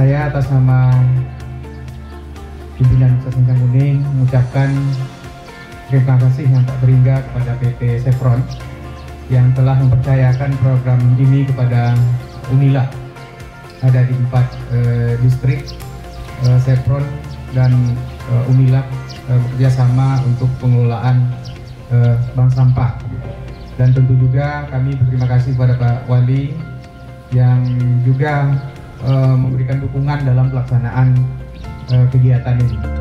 nama pimpinan Pusat Singkang Kuning mengucapkan terima kasih yang tak terhingga kepada PT Chevron yang telah mempercayakan program ini kepada Unila ada di empat eh, distrik Chevron dan eh, Unila eh, bekerjasama untuk pengelolaan eh, bank sampah. Dan tentu juga kami berterima kasih kepada Pak Wali yang juga eh, memberikan dukungan dalam pelaksanaan eh, kegiatan ini.